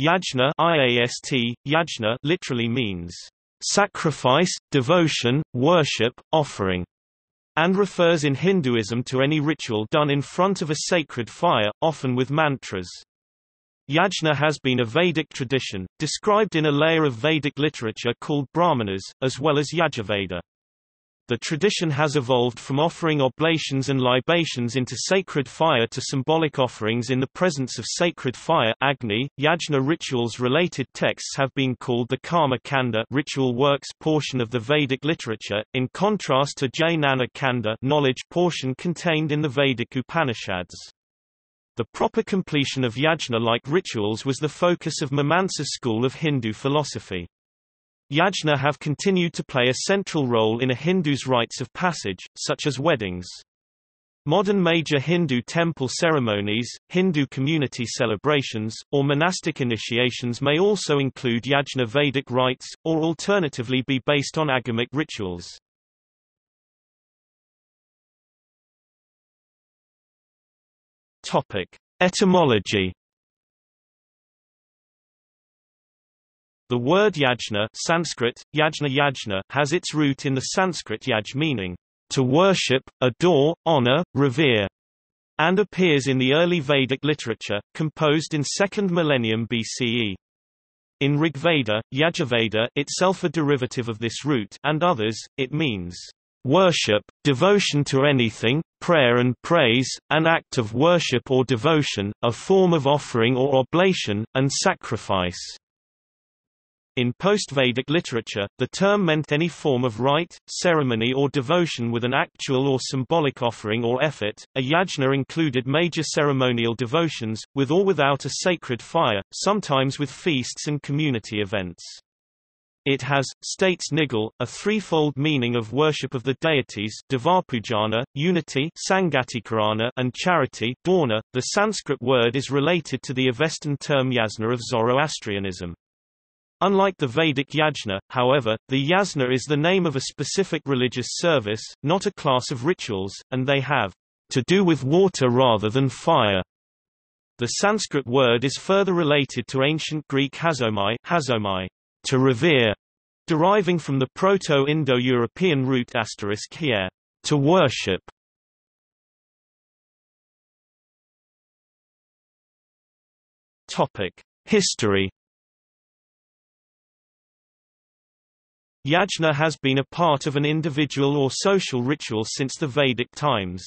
Yajna IAST, yajna literally means sacrifice, devotion, worship, offering, and refers in Hinduism to any ritual done in front of a sacred fire, often with mantras. Yajna has been a Vedic tradition, described in a layer of Vedic literature called Brahmanas, as well as Yajurveda. The tradition has evolved from offering oblations and libations into sacred fire to symbolic offerings in the presence of sacred fire Agni. Yajna rituals related texts have been called the Karma Kanda ritual works portion of the Vedic literature, in contrast to Jnana Kanda knowledge portion contained in the Vedic Upanishads. The proper completion of yajna-like rituals was the focus of Mimamsa school of Hindu philosophy. Yajna have continued to play a central role in a Hindu's rites of passage, such as weddings. Modern major Hindu temple ceremonies, Hindu community celebrations, or monastic initiations may also include yajna Vedic rites, or alternatively be based on agamic rituals. Etymology The word yajna Sanskrit, yajna yajna has its root in the Sanskrit yaj meaning, to worship, adore, honor, revere, and appears in the early Vedic literature, composed in 2nd millennium BCE. In Rigveda, Yajurveda itself a derivative of this root and others, it means worship, devotion to anything, prayer and praise, an act of worship or devotion, a form of offering or oblation, and sacrifice. In post-Vedic literature, the term meant any form of rite, ceremony or devotion with an actual or symbolic offering or effort. A yajna included major ceremonial devotions, with or without a sacred fire, sometimes with feasts and community events. It has, states Nigal, a threefold meaning of worship of the deities Devapujana, unity Sangatikarana, and charity Dharna. .The Sanskrit word is related to the Avestan term yasna of Zoroastrianism. Unlike the Vedic yajna, however, the yasna is the name of a specific religious service, not a class of rituals, and they have to do with water rather than fire. The Sanskrit word is further related to ancient Greek hazomai, hazomai to revere, deriving from the Proto-Indo-European root asterisk here, to worship. Topic: History Yajna has been a part of an individual or social ritual since the Vedic times.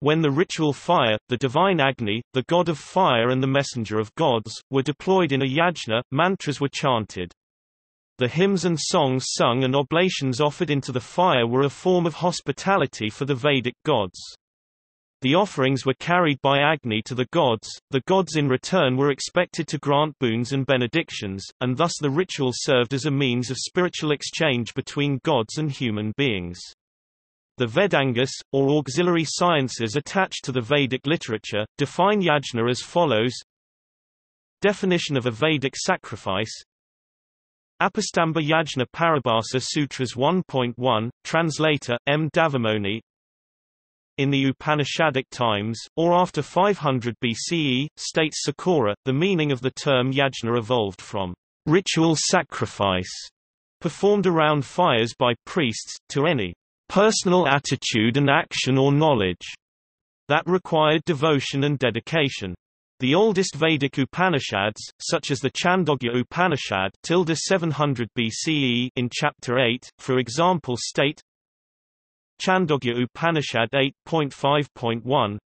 When the ritual fire, the divine Agni, the god of fire and the messenger of gods, were deployed in a yajna, mantras were chanted. The hymns and songs sung and oblations offered into the fire were a form of hospitality for the Vedic gods. The offerings were carried by Agni to the gods, the gods in return were expected to grant boons and benedictions, and thus the ritual served as a means of spiritual exchange between gods and human beings. The Vedangas, or auxiliary sciences attached to the Vedic literature, define yajna as follows Definition of a Vedic sacrifice Apastamba Yajna Paribhasa Sutras 1.1, translator, M. Dhavamony in the Upanishadic times, or after 500 BCE, states Sikora, the meaning of the term yajna evolved from ritual sacrifice performed around fires by priests, to any personal attitude and action or knowledge that required devotion and dedication. The oldest Vedic Upanishads, such as the Chandogya Upanishad 700 BCE in Chapter 8, for example state, Chandogya Upanishad 8.5.1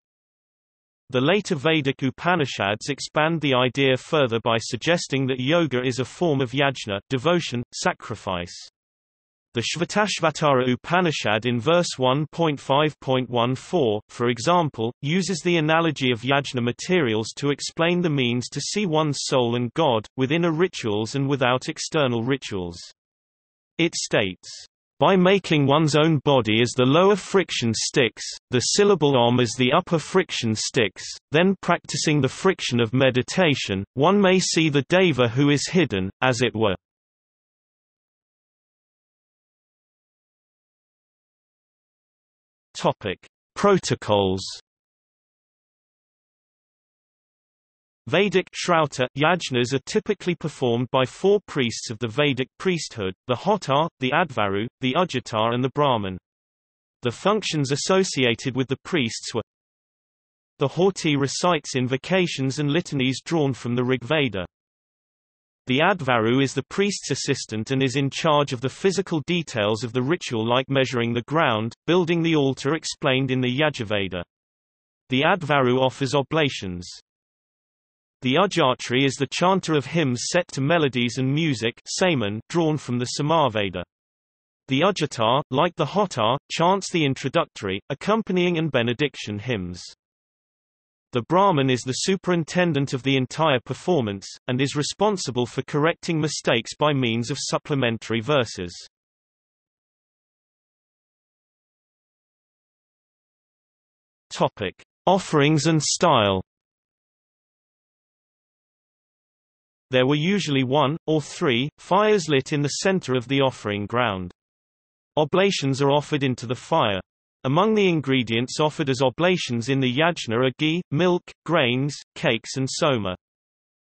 The later Vedic Upanishads expand the idea further by suggesting that yoga is a form of yajna devotion, sacrifice. The Shvetashvatara Upanishad in verse 1.5.14, for example, uses the analogy of yajna materials to explain the means to see one's soul and God, within a rituals and without external rituals. It states, by making one's own body as the lower friction sticks, the syllable om as the upper friction sticks, then practicing the friction of meditation, one may see the deva who is hidden, as it were. Topic: Protocols Vedic Shrauta yajnas are typically performed by four priests of the Vedic priesthood, the Hotar, the Adhvaryu, the Udgatar and the Brahman. The functions associated with the priests were The Hoti recites invocations and litanies drawn from the Rig Veda. The Adhvaryu is the priest's assistant and is in charge of the physical details of the ritual like measuring the ground, building the altar explained in the Yajurveda. The Adhvaryu offers oblations. The Udgatri is the chanter of hymns set to melodies and music drawn from the Samaveda. The Udgatar, like the Hotar, chants the introductory, accompanying and benediction hymns. The Brahman is the superintendent of the entire performance, and is responsible for correcting mistakes by means of supplementary verses. Offerings and style There were usually one, or three, fires lit in the center of the offering ground. Oblations are offered into the fire. Among the ingredients offered as oblations in the yajna are ghee, milk, grains, cakes and soma.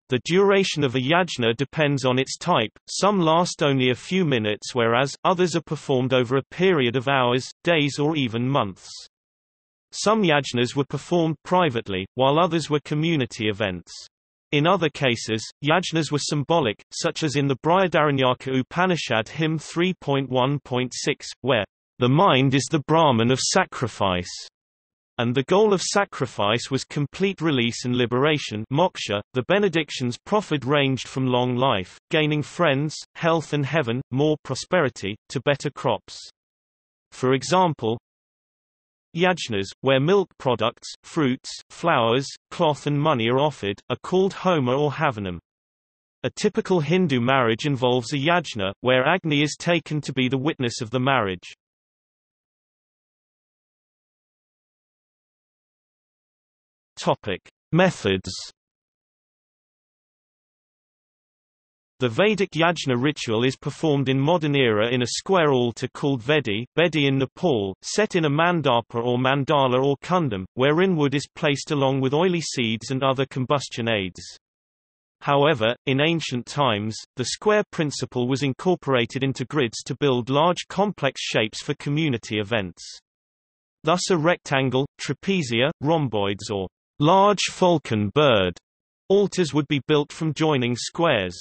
The duration of a yajna depends on its type, some last only a few minutes whereas, others are performed over a period of hours, days or even months. Some yajnas were performed privately, while others were community events. In other cases, yajnas were symbolic, such as in the Brihadaranyaka Upanishad hymn 3.1.6, where the mind is the Brahman of sacrifice, and the goal of sacrifice was complete release and liberation moksha. .The benedictions proffered ranged from long life, gaining friends, health and heaven, more prosperity, to better crops. For example, Yajnas, where milk products, fruits, flowers, cloth and money are offered, are called homa or havanam. A typical Hindu marriage involves a yajna, where Agni is taken to be the witness of the marriage. Topic. Methods The Vedic yajna ritual is performed in modern era in a square altar called Vedi, Bedi in Nepal, set in a mandapa or mandala or kundam, wherein wood is placed along with oily seeds and other combustion aids. However, in ancient times, the square principle was incorporated into grids to build large complex shapes for community events. Thus a rectangle, trapezia, rhomboids or large falcon bird altars would be built from joining squares.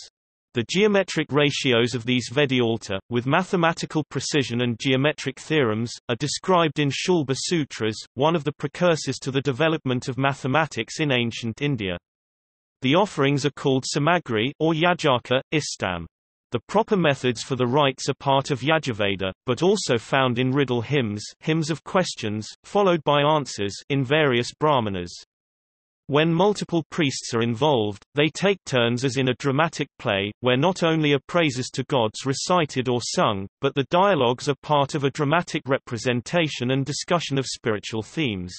The geometric ratios of these Vedi altar, with mathematical precision and geometric theorems, are described in Shulba Sutras, one of the precursors to the development of mathematics in ancient India. The offerings are called samagri or yajaka, istam. The proper methods for the rites are part of Yajurveda, but also found in riddle hymns, hymns of questions, followed by answers in various brahmanas. When multiple priests are involved, they take turns as in a dramatic play, where not only are praises to gods recited or sung, but the dialogues are part of a dramatic representation and discussion of spiritual themes.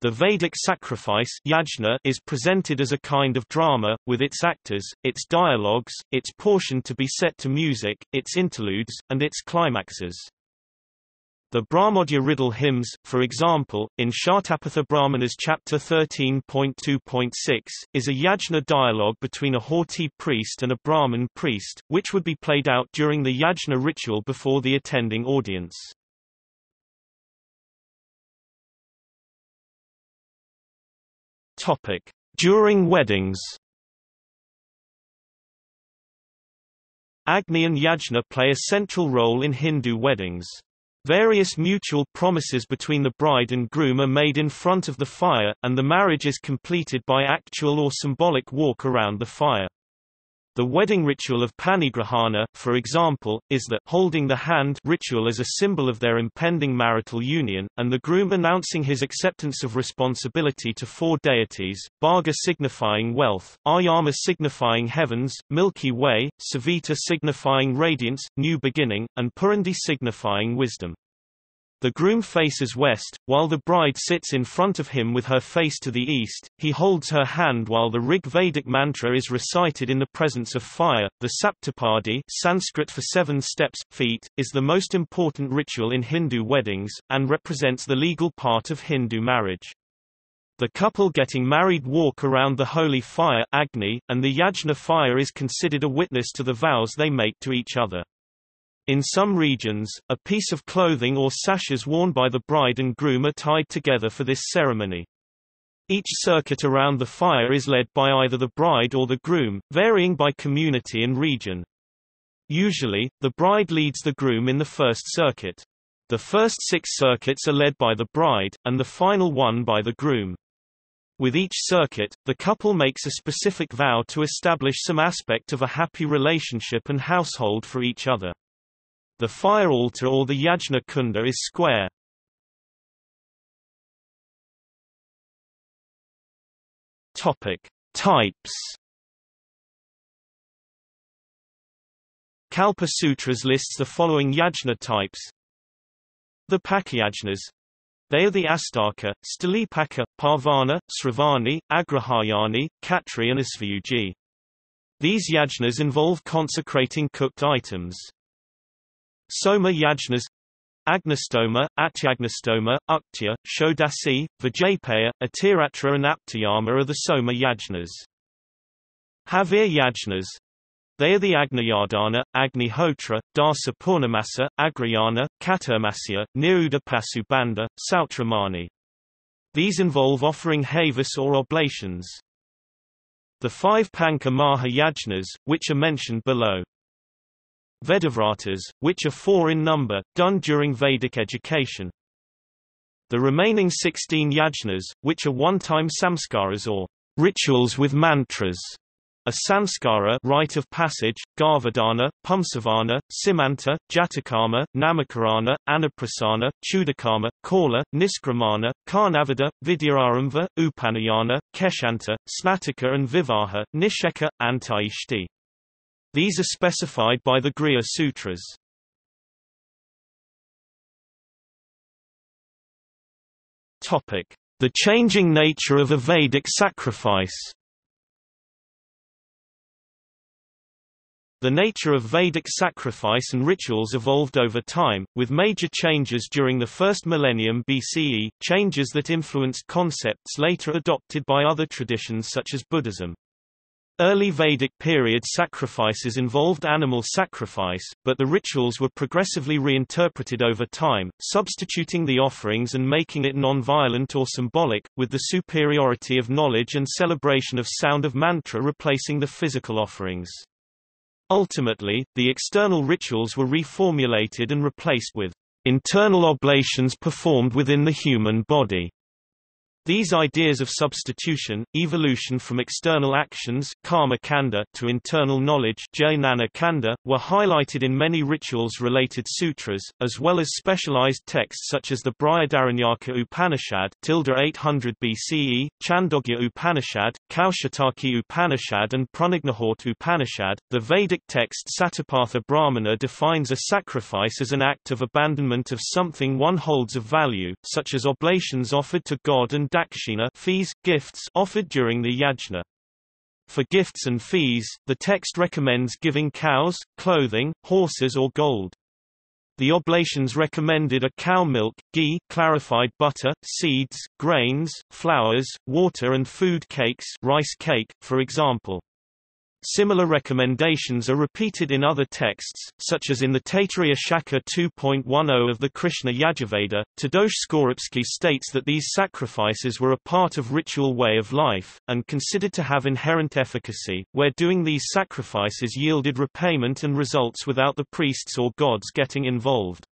The Vedic sacrifice yajna is presented as a kind of drama, with its actors, its dialogues, its portion to be set to music, its interludes, and its climaxes. The Brahmodya riddle hymns, for example, in Shatapatha Brahmanas chapter 13.2.6, is a yajna dialogue between a Hoti priest and a Brahmin priest, which would be played out during the yajna ritual before the attending audience. Topic. During weddings Agni and yajna play a central role in Hindu weddings. Various mutual promises between the bride and groom are made in front of the fire, and the marriage is completed by actual or symbolic walk around the fire. The wedding ritual of panigrahana, for example, is the holding the hand ritual as a symbol of their impending marital union, and the groom announcing his acceptance of responsibility to four deities, Bhaga signifying wealth, Aryama signifying heavens, Milky Way, Savita signifying radiance, new beginning, and Purandhi signifying wisdom. The groom faces west, while the bride sits in front of him with her face to the east. He holds her hand while the Rig Vedic mantra is recited in the presence of fire. The Saptapadi, Sanskrit for seven steps, feet, is the most important ritual in Hindu weddings, and represents the legal part of Hindu marriage. The couple getting married walk around the holy fire Agni, and the Yajna fire is considered a witness to the vows they make to each other. In some regions, a piece of clothing or sashes worn by the bride and groom are tied together for this ceremony. Each circuit around the fire is led by either the bride or the groom, varying by community and region. Usually, the bride leads the groom in the first circuit. The first six circuits are led by the bride, and the final one by the groom. With each circuit, the couple makes a specific vow to establish some aspect of a happy relationship and household for each other. The fire altar or the yajna kunda is square. Topic: Types. Kalpa Sutras lists the following yajna types. The Pakyajnas, they are the Astaka, Sthalipaka, Parvana, Sravani, Agrahayani, Khatri and Asvayuji. These yajnas involve consecrating cooked items. Soma yajnas Agnistoma, Atyagnistoma, Uktya, Shodasi, Vajapeya, Atiratra and Aptoryama are the Soma yajnas. Havir yajnas they are the Agnayadana, Agnihotra, Dasa Purnamasa, Agrayana, Chaturmasya, Nirudapasubandha, Sautramani. These involve offering havas or oblations. The five Pancha Maha Yajnas, which are mentioned below. Vedavratas, which are four in number, done during Vedic education. The remaining 16 yajnas, which are one-time samskaras or rituals with mantras, a sanskara rite of passage, Garbhodana, Pumsavana, Simanta, Jatakarma, Namakarana, Annaprasana, Chudakarma, Kala, Niskramana, Karnavedha, Vidyarambha, Upanayana, Keshanta, Snataka and Vivaha, Nisheka, Antaishti. These are specified by the Grihya Sutras. The changing nature of a Vedic sacrifice The nature of Vedic sacrifice and rituals evolved over time, with major changes during the first millennium BCE, changes that influenced concepts later adopted by other traditions such as Buddhism. Early Vedic period sacrifices involved animal sacrifice, but the rituals were progressively reinterpreted over time, substituting the offerings and making it non-violent or symbolic, with the superiority of knowledge and celebration of sound of mantra replacing the physical offerings. Ultimately, the external rituals were reformulated and replaced with internal oblations performed within the human body. These ideas of substitution, evolution from external actions karma kanda to internal knowledge jnana kanda, were highlighted in many rituals-related sutras, as well as specialized texts such as the Brihadaranyaka Upanishad 800 BCE, Chandogya Upanishad, Kaushitaki Upanishad and Pranagnihotra Upanishad. The Vedic text Satapatha Brahmana defines a sacrifice as an act of abandonment of something one holds of value, such as oblations offered to God and dakshina fees, gifts offered during the yajna. For gifts and fees, the text recommends giving cows, clothing, horses or gold. The oblations recommended are cow milk, ghee, clarified butter, seeds, grains, flowers, water and food cakes rice cake, for example. Similar recommendations are repeated in other texts, such as in the Taittiriya Shakha 2.10 of the Krishna Yajurveda. Tadeusz Skorupski states that these sacrifices were a part of ritual way of life, and considered to have inherent efficacy, where doing these sacrifices yielded repayment and results without the priests or gods getting involved.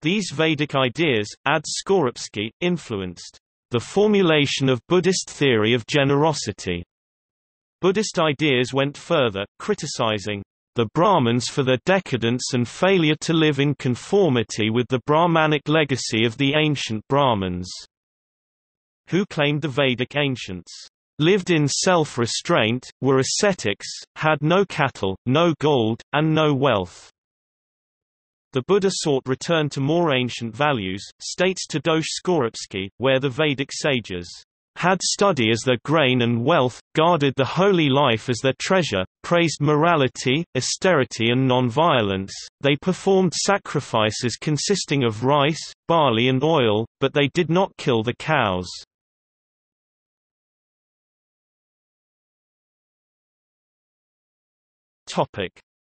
These Vedic ideas, adds Skorupski, influenced the formulation of Buddhist theory of generosity Buddhist ideas went further, criticizing the Brahmins for their decadence and failure to live in conformity with the Brahmanic legacy of the ancient Brahmins, who claimed the Vedic ancients lived in self-restraint, were ascetics, had no cattle, no gold, and no wealth. The Buddha sought return to more ancient values, states Tadeusz Skorupski, where the Vedic sages had study as their grain and wealth, guarded the holy life as their treasure, praised morality, austerity and nonviolence. They performed sacrifices consisting of rice, barley and oil, but they did not kill the cows.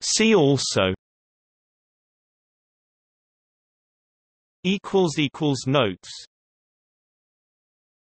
See also Notes